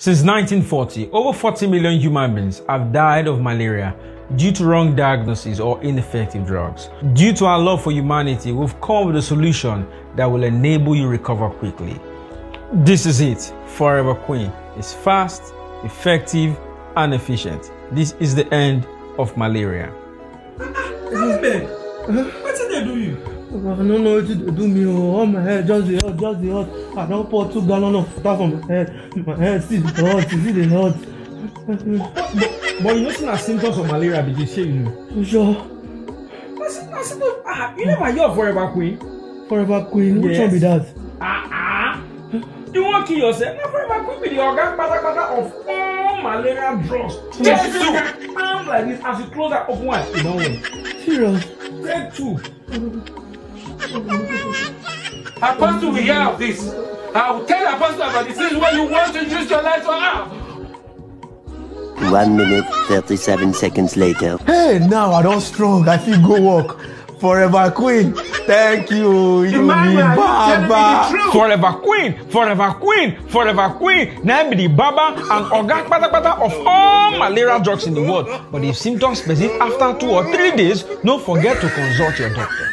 Since 1940, over 40 million human beings have died of malaria due to wrong diagnosis or ineffective drugs. Due to our love for humanity, we've come with a solution that will enable you recover quickly. This is it, Forever Quinn. It's fast, effective, and efficient. This is the end of malaria. Ahmed, wetin dey do you? I no know wetin dey do me o. All my head just dey hot, just dey hot. I don pour two gallon of water for my head. My head still e still dey hot. But you know na symptoms of malaria be you know? You sure? Na sy- na symptoms ah you never hear of Forever Queen? Forever Queen, which Yes. one be that? Ah ah! You wan kill yourself? Na Forever Queen be the oga kpatakpata of all malaria drugs. Take two! Arm like this as you close that open one, e don win. Serious? Take two. Apostle will hear of this. I will tell Apostle about this. This is what you want to use your life for now. One minute, 37 seconds later. Hey, now I don't strong. I fit go work. Forever Quinn. Thank you. You be Emmanuel, are you telling me the Baba. Forever Quinn, Forever Quinn, Forever Quinn. Na im be the baba and oga kpatakpata of all malaria drugs in the world. But if symptoms persist after two or three days, don't forget to consult your doctor.